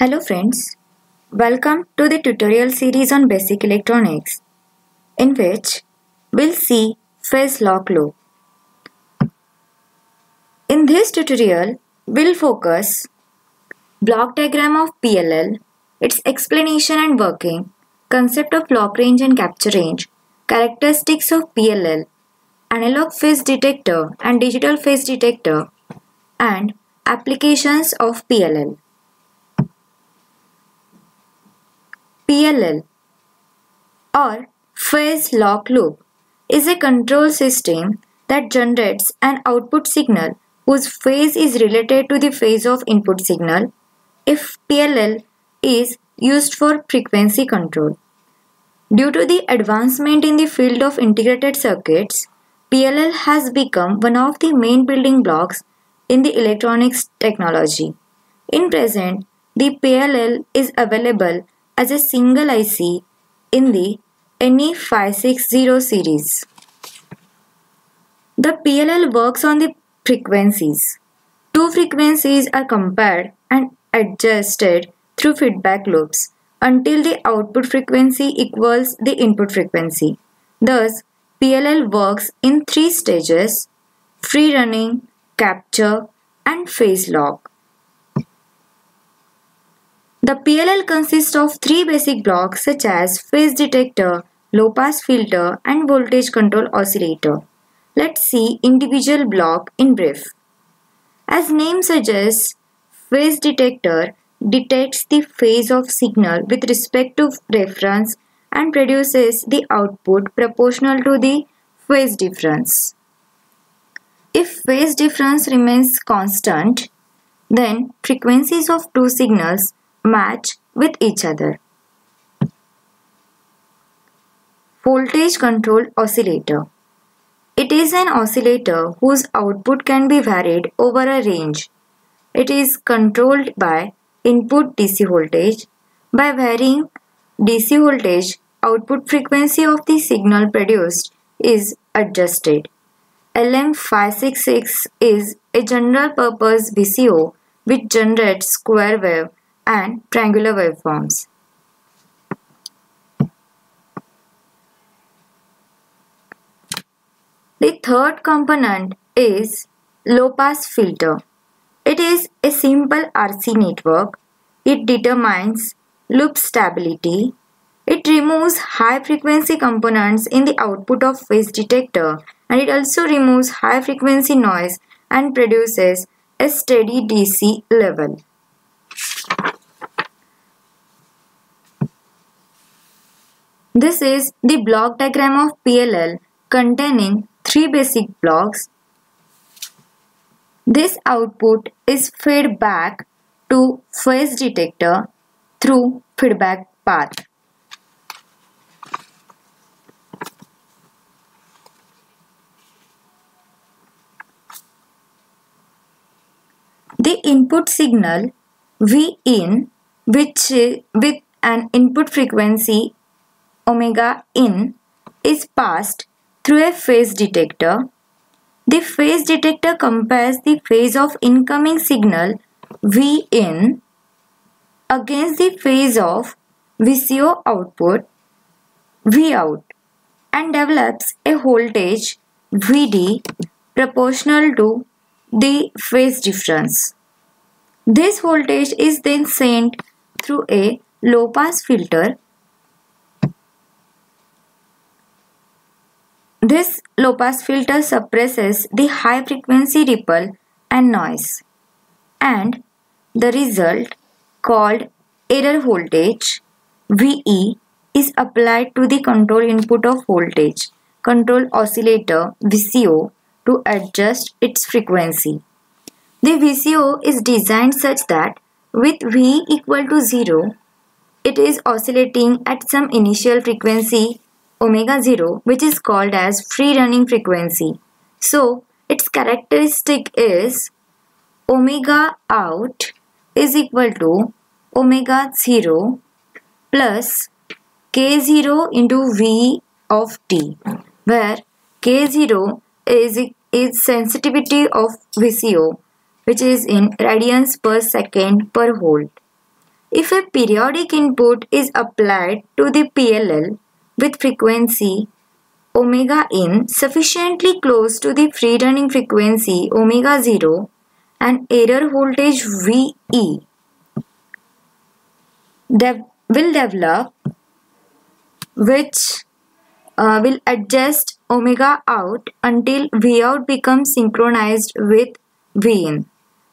Hello friends, welcome to the tutorial series on basic electronics in which we'll see phase lock loop. In this tutorial, we'll focus block diagram of PLL, its explanation and working, concept of lock range and capture range, characteristics of PLL, analog phase detector and digital phase detector, and applications of PLL. PLL or phase lock loop is a control system that generates an output signal whose phase is related to the phase of input signal if PLL is used for frequency control. Due to the advancement in the field of integrated circuits, PLL has become one of the main building blocks in the electronics technology. In present, the PLL is available as a single IC in the NE560 series. The PLL works on the frequencies. Two frequencies are compared and adjusted through feedback loops until the output frequency equals the input frequency. Thus, PLL works in three stages free running, capture, and phase lock. The PLL consists of three basic blocks such as phase detector, low pass filter, and voltage control oscillator. Let's see individual block in brief. As name suggests, phase detector detects the phase of signal with respect to reference and produces the output proportional to the phase difference. If phase difference remains constant, then frequencies of two signals match with each other. Voltage controlled oscillator. It is an oscillator whose output can be varied over a range. It is controlled by input DC voltage. By varying DC voltage, output frequency of the signal produced is adjusted. LM566 is a general purpose VCO which generates square wave and triangular waveforms. The third component is low pass filter. It is a simple RC network. It determines loop stability. It removes high frequency components in the output of phase detector and it also removes high frequency noise and produces a steady DC level. This is the block diagram of PLL containing three basic blocks. This output is fed back to phase detector through feedback path. The input signal V in which with an input frequency omega in is passed through a phase detector. The phase detector compares the phase of incoming signal V in against the phase of VCO output V out and develops a voltage VD proportional to the phase difference. This voltage is then sent through a low pass filter This low-pass filter suppresses the high-frequency ripple and noise and the result called error voltage VE is applied to the control input of voltage control oscillator VCO to adjust its frequency. The VCO is designed such that with V equal to 0, it is oscillating at some initial frequency omega 0 which is called as free running frequency. So its characteristic is omega out is equal to omega 0 plus k0 into v of t where k0 is, is sensitivity of VCO which is in radians per second per volt. If a periodic input is applied to the PLL with frequency omega in sufficiently close to the free running frequency omega 0 and error voltage VE de will develop which uh, will adjust omega out until V out becomes synchronized with V in.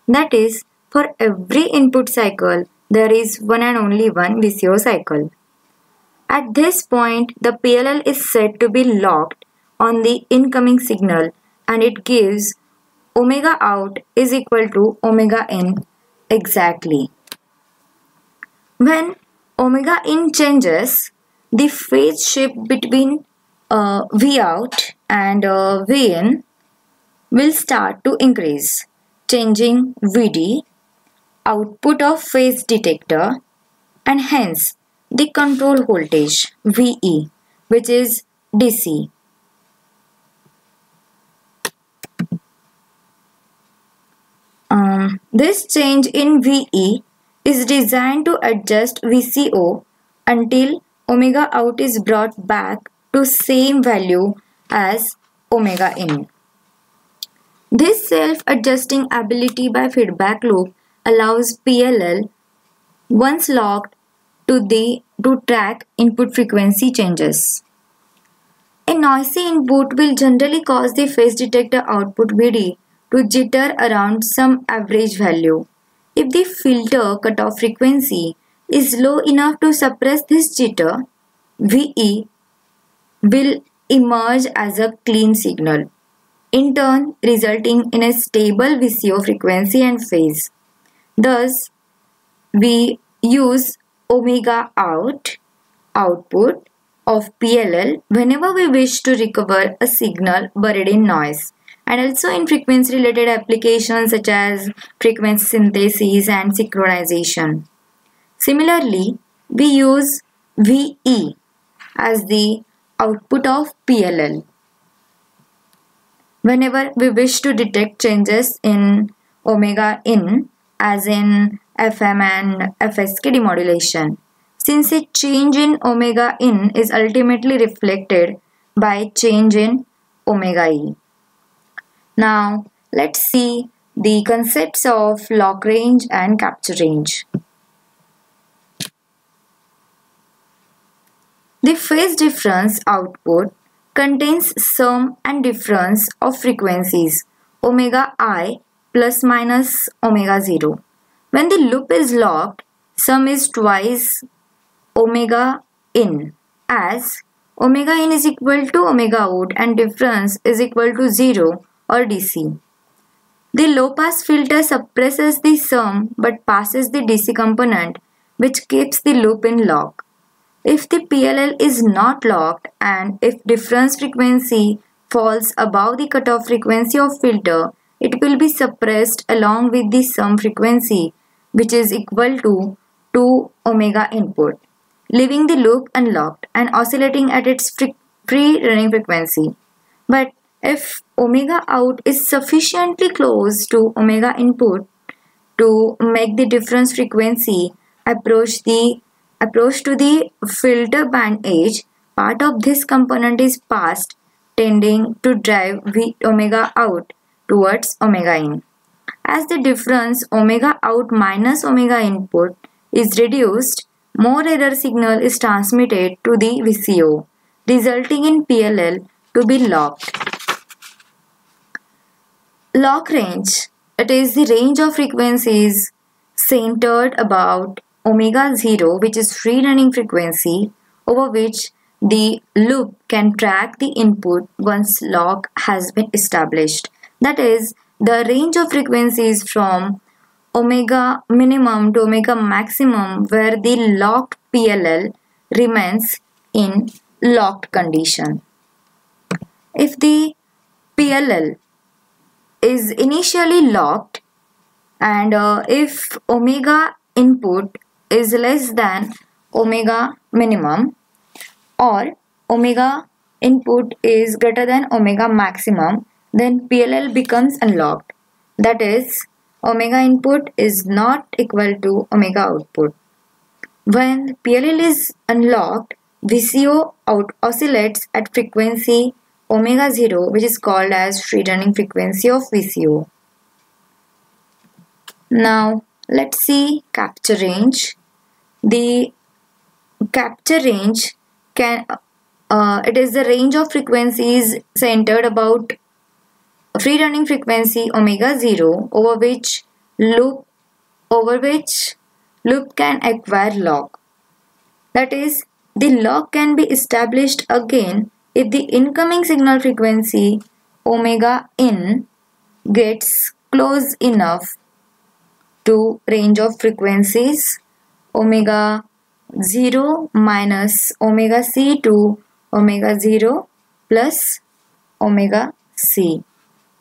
That is, for every input cycle, there is one and only one VCO cycle. At this point, the PLL is said to be locked on the incoming signal and it gives omega out is equal to omega in exactly. When omega in changes, the phase shift between uh, V out and uh, V in will start to increase, changing VD, output of phase detector, and hence the control voltage VE, which is DC. Um, this change in VE is designed to adjust VCO until omega out is brought back to same value as omega in. This self-adjusting ability by feedback loop allows PLL once locked to the to track input frequency changes. A noisy input will generally cause the phase detector output VD to jitter around some average value. If the filter cutoff frequency is low enough to suppress this jitter, VE will emerge as a clean signal, in turn resulting in a stable VCO frequency and phase. Thus, we use omega out output of PLL whenever we wish to recover a signal buried in noise and also in frequency related applications such as frequency synthesis and synchronization. Similarly, we use VE as the output of PLL. Whenever we wish to detect changes in omega in as in FM and FSK demodulation, since a change in omega in is ultimately reflected by change in omega e. Now let's see the concepts of lock range and capture range. The phase difference output contains sum and difference of frequencies omega i plus minus omega 0. When the loop is locked, sum is twice omega in as omega in is equal to omega out and difference is equal to 0 or DC. The low pass filter suppresses the sum but passes the DC component which keeps the loop in lock. If the PLL is not locked and if difference frequency falls above the cutoff frequency of filter, it will be suppressed along with the sum frequency which is equal to 2 omega input, leaving the loop unlocked and oscillating at its free running frequency. But if omega out is sufficiently close to omega input to make the difference frequency approach the approach to the filter band edge, part of this component is passed tending to drive V omega out towards omega in. As the difference omega out minus omega input is reduced, more error signal is transmitted to the VCO, resulting in PLL to be locked. Lock range. It is the range of frequencies centered about omega 0 which is free running frequency over which the loop can track the input once lock has been established. That is, the range of frequencies from omega minimum to omega maximum where the locked PLL remains in locked condition. If the PLL is initially locked and uh, if omega input is less than omega minimum or omega input is greater than omega maximum then PLL becomes unlocked. That is omega input is not equal to omega output. When PLL is unlocked, VCO out oscillates at frequency omega 0 which is called as free running frequency of VCO. Now let's see capture range. The capture range can uh, it is the range of frequencies centered about free running frequency omega 0 over which loop over which loop can acquire lock. That is, the lock can be established again if the incoming signal frequency omega in gets close enough to range of frequencies omega 0 minus omega c to omega 0 plus omega c.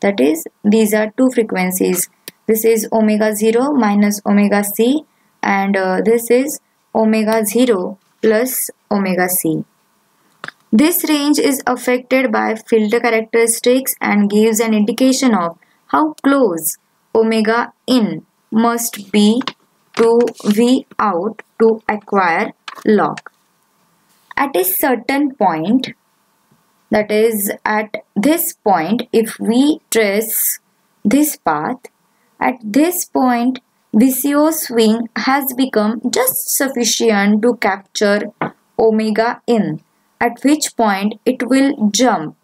That is, these are two frequencies. This is omega 0 minus omega c and uh, this is omega 0 plus omega c. This range is affected by filter characteristics and gives an indication of how close omega in must be to V out to acquire lock. At a certain point, that is at this point, if we trace this path, at this point VCO swing has become just sufficient to capture omega in at which point it will jump.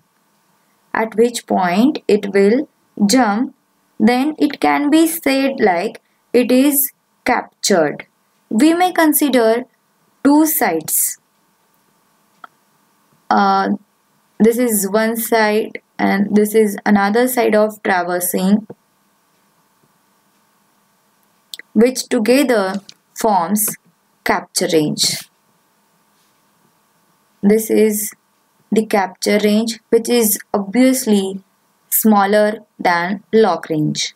At which point it will jump then it can be said like it is captured. We may consider two sides. Uh, this is one side and this is another side of traversing which together forms capture range. This is the capture range which is obviously smaller than lock range.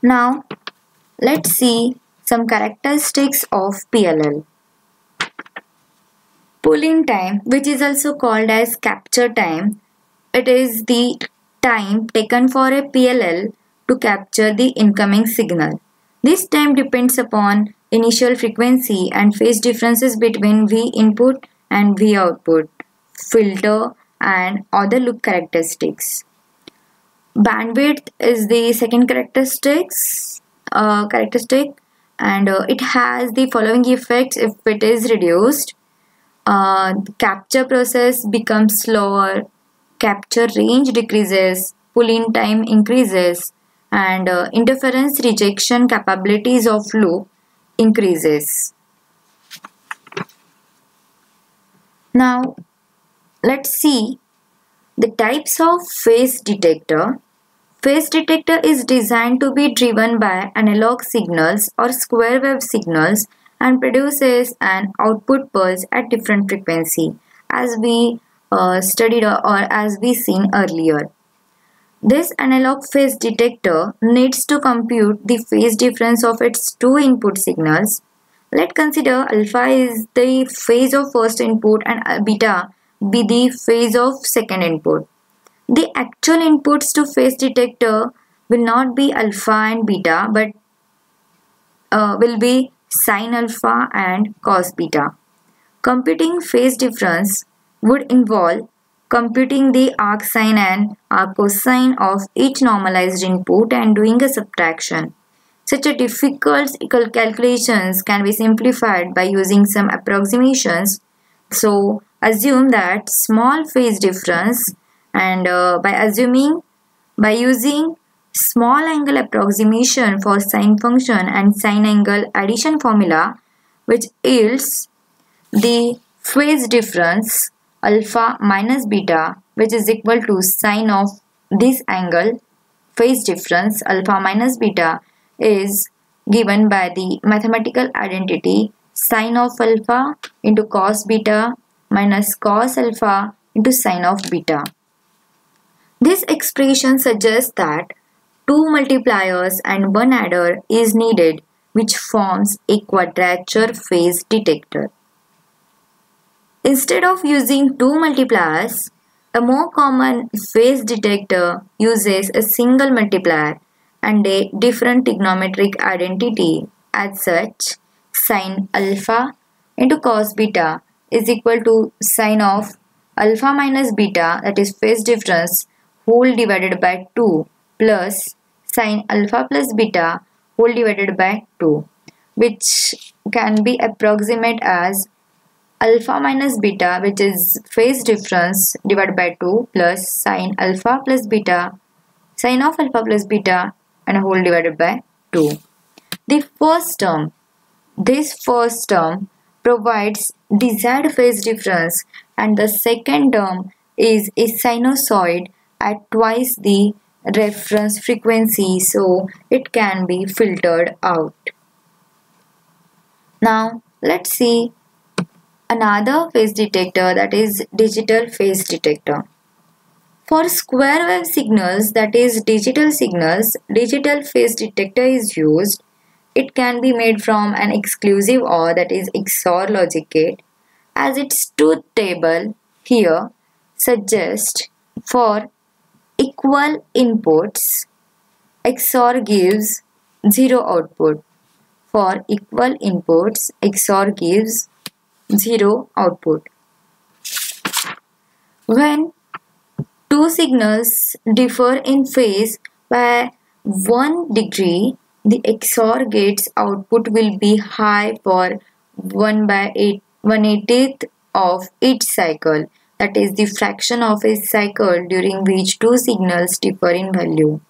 Now let's see some characteristics of PLL. Pull-in time which is also called as capture time it is the time taken for a PLL to capture the incoming signal. This time depends upon initial frequency and phase differences between V input and V output, filter and other loop characteristics. Bandwidth is the second characteristics uh, characteristic and uh, it has the following effects if it is reduced. Uh, capture process becomes slower capture range decreases, pull-in time increases, and uh, interference rejection capabilities of loop increases. Now, let's see the types of phase detector. Phase detector is designed to be driven by analog signals or square wave signals and produces an output pulse at different frequency. As we uh, studied or, or as we seen earlier. This analog phase detector needs to compute the phase difference of its two input signals. Let's consider alpha is the phase of first input and beta be the phase of second input. The actual inputs to phase detector will not be alpha and beta but uh, will be sine alpha and cos beta. Computing phase difference would involve computing the arc sine and arc cosine of each normalized input and doing a subtraction. Such a difficult calculations can be simplified by using some approximations. So assume that small phase difference and uh, by assuming by using small angle approximation for sine function and sine angle addition formula which yields the phase difference alpha minus beta which is equal to sine of this angle phase difference alpha minus beta is given by the mathematical identity sine of alpha into cos beta minus cos alpha into sine of beta. This expression suggests that two multipliers and one adder is needed which forms a quadrature phase detector. Instead of using two multipliers, a more common phase detector uses a single multiplier and a different trigonometric identity. As such, sine alpha into cos beta is equal to sine of alpha minus beta that is phase difference whole divided by 2 plus sine alpha plus beta whole divided by 2 which can be approximate as alpha minus beta which is phase difference divided by 2 plus sine alpha plus beta sine of alpha plus beta and whole divided by 2. The first term, this first term provides desired phase difference and the second term is a sinusoid at twice the reference frequency so it can be filtered out. Now let's see another phase detector that is digital phase detector. For square wave signals that is digital signals, digital phase detector is used. It can be made from an exclusive OR that is XOR logic gate as its truth table here suggests for equal inputs XOR gives 0 output. For equal inputs XOR gives 0 output. When two signals differ in phase by 1 degree, the XOR gate's output will be high for 1 by 8, 180th of each cycle. That is the fraction of a cycle during which two signals differ in value.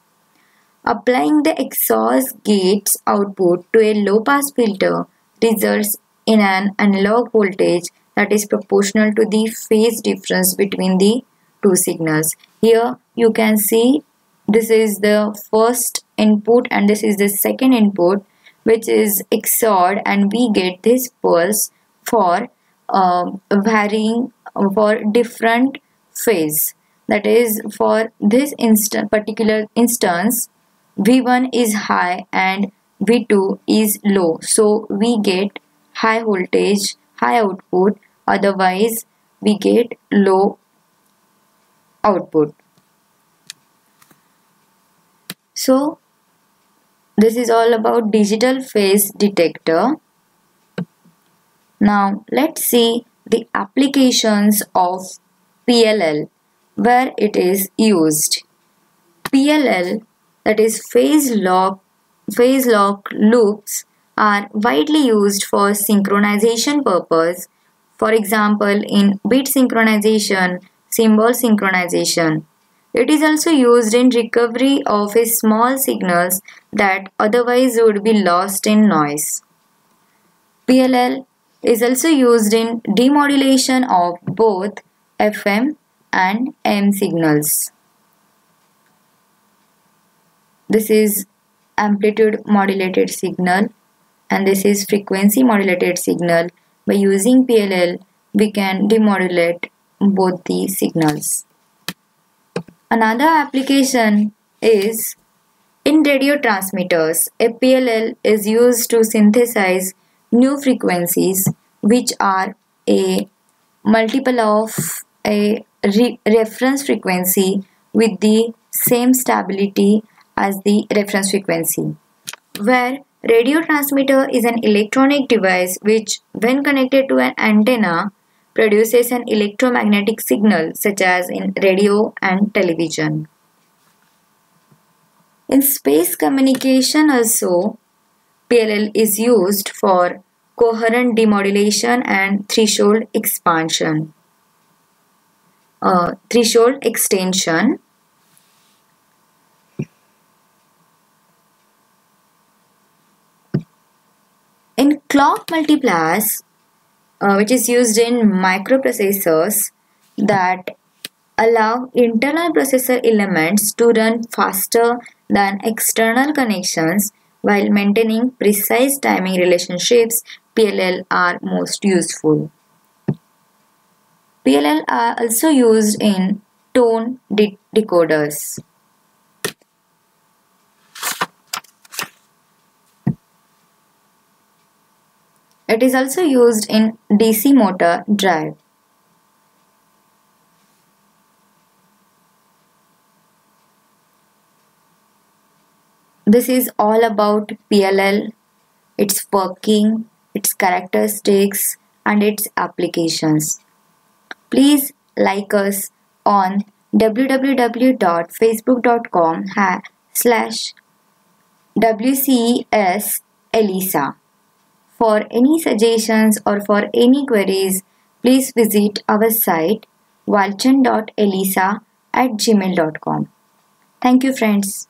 Applying the XOR gate's output to a low pass filter results in an analog voltage that is proportional to the phase difference between the two signals here you can see this is the first input and this is the second input which is XORed and we get this pulse for uh, varying for different phase that is for this instant particular instance V1 is high and V2 is low so we get high voltage high output otherwise we get low output. So this is all about digital phase detector. Now let's see the applications of PLL where it is used. PLL that is phase lock phase lock loops are widely used for synchronization purpose. For example, in bit synchronization, symbol synchronization. It is also used in recovery of small signals that otherwise would be lost in noise. PLL is also used in demodulation of both FM and AM signals. This is amplitude modulated signal and this is frequency modulated signal. By using PLL, we can demodulate both the signals. Another application is in radio transmitters. A PLL is used to synthesize new frequencies which are a multiple of a re reference frequency with the same stability as the reference frequency. Where radio transmitter is an electronic device which when connected to an antenna produces an electromagnetic signal such as in radio and television. In space communication also, PLL is used for coherent demodulation and threshold expansion. Uh, threshold extension In clock multipliers, uh, which is used in microprocessors that allow internal processor elements to run faster than external connections while maintaining precise timing relationships PLL are most useful. PLL are also used in tone de decoders. It is also used in DC motor drive. This is all about PLL, its working, its characteristics and its applications. Please like us on www.facebook.com slash WCE ELESA. For any suggestions or for any queries, please visit our site walchand.elesa at gmail.com. Thank you friends.